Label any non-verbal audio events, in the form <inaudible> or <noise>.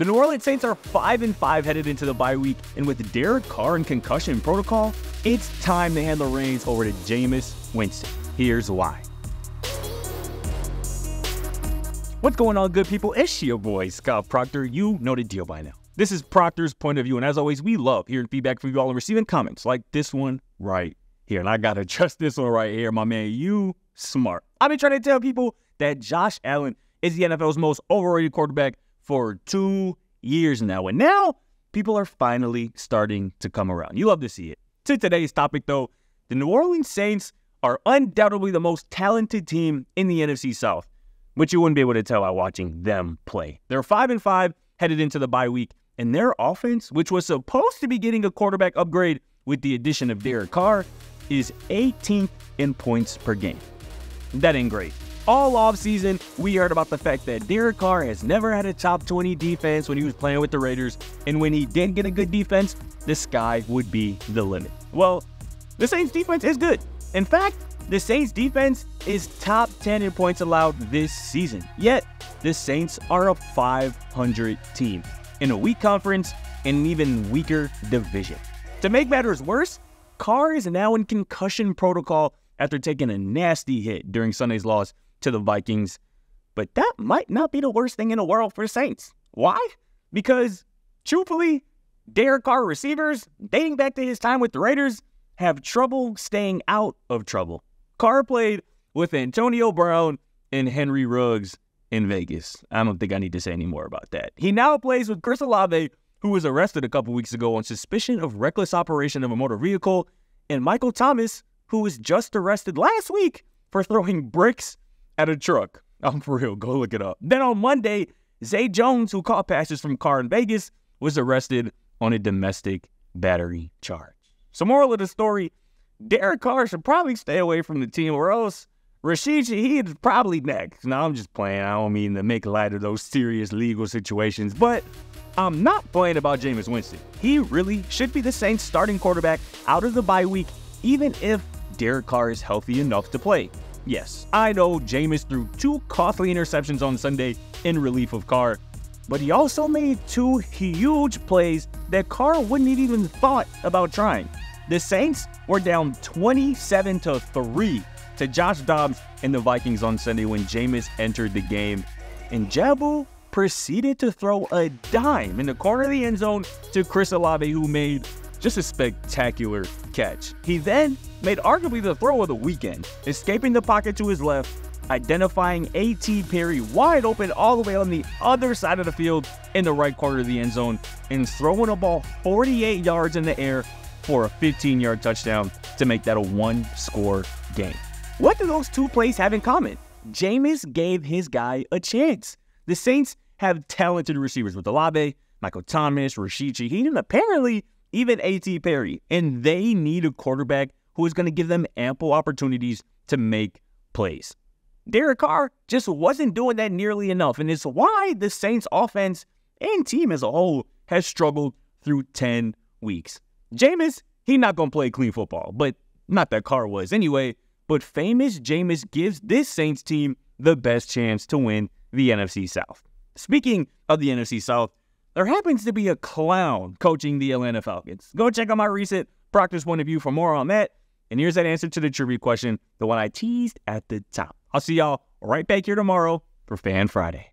The New Orleans Saints are 5 and 5 headed into the bye week, and with Derek Carr in concussion protocol, it's time to hand the reins over to Jameis Winston. Here's why. What's going on, good people? It's your boy, Scott Procter. You know the deal by now. This is Procter's point of view, and as always, we love hearing feedback from you all and receiving comments like this one right here. And I gotta <laughs> trust this one right here, my man. You smart. I've been trying to tell people that Josh Allen is the NFL's most overrated quarterback for two years now. And now people are finally starting to come around. You love to see it. To today's topic, though, the New Orleans Saints are undoubtedly the most talented team in the NFC South which you wouldn't be able to tell by watching them play. They're 5 and 5 headed into the bye week, and their offense, which was supposed to be getting a quarterback upgrade with the addition of Derek Carr, is 18th in points per game. That ain't great. All offseason, we heard about the fact that Derek Carr has never had a top 20 defense when he was playing with the Raiders, and when he did get a good defense, the sky would be the limit. Well, the Saints defense is good. In fact, the Saints defense is top 10 in points allowed this season. Yet, the Saints are a 500 team in a weak conference and an even weaker division. To make matters worse, Carr is now in concussion protocol after taking a nasty hit during Sunday's loss to the Vikings. But that might not be the worst thing in the world for Saints. Why? Because, truthfully, Derek Carr receivers, dating back to his time with the Raiders, have trouble staying out of trouble. Carr played with Antonio Brown and Henry Ruggs in Vegas. I don't think I need to say any more about that. He now plays with Chris Olave, who was arrested a couple weeks ago on suspicion of reckless operation of a motor vehicle, and Michael Thomas, who was just arrested last week for throwing bricks at a truck. <laughs> I'm for real, go look it up. Then on Monday, Zay Jones, who caught passes from Carr in Vegas, was arrested on a domestic battery charge. So, moral of the story Derek Carr should probably stay away from the team, or else Rashid Shaheed is probably next. Now, I'm just playing. I don't mean to make light of those serious legal situations, but I'm not playing about Jameis Winston. He really should be the Saints starting quarterback out of the bye week, even if Derek Carr is healthy enough to play. Yes, I know Jameis threw two costly interceptions on Sunday in relief of Carr, but he also made two huge plays that Carr wouldn't even thought about trying. The Saints were down 27 to 3 to Josh Dobbs and the Vikings on Sunday when Jameis entered the game. And Jaboo proceeded to throw a dime in the corner of the end zone to Chris Olave, who made just a spectacular catch. He then made arguably the throw of the weekend, escaping the pocket to his left, identifying A.T. Perry wide open all the way on the other side of the field in the right corner of the end zone, and throwing a ball 48 yards in the air for a 15 yard touchdown to make that a one score game. What do those two plays have in common? Jameis gave his guy a chance. The Saints have talented receivers with Olave, Michael Thomas, Shaheed, and apparently even A.T. Perry. And they need a quarterback who is going to give them ample opportunities to make plays. Derek Carr just wasn't doing that nearly enough, and it's why the Saints offense and team as a whole has struggled through 10 weeks. Jameis, he not gonna play clean football, but not that Carr was anyway. But famous Jameis gives this Saints team the best chance to win the NFC South. Speaking of the NFC South, there happens to be a clown coaching the Atlanta Falcons. Go check out my recent Procter's point of view for more on that. And here's that answer to the trivia question, the one I teased at the top. I'll see y'all right back here tomorrow for Fan Friday.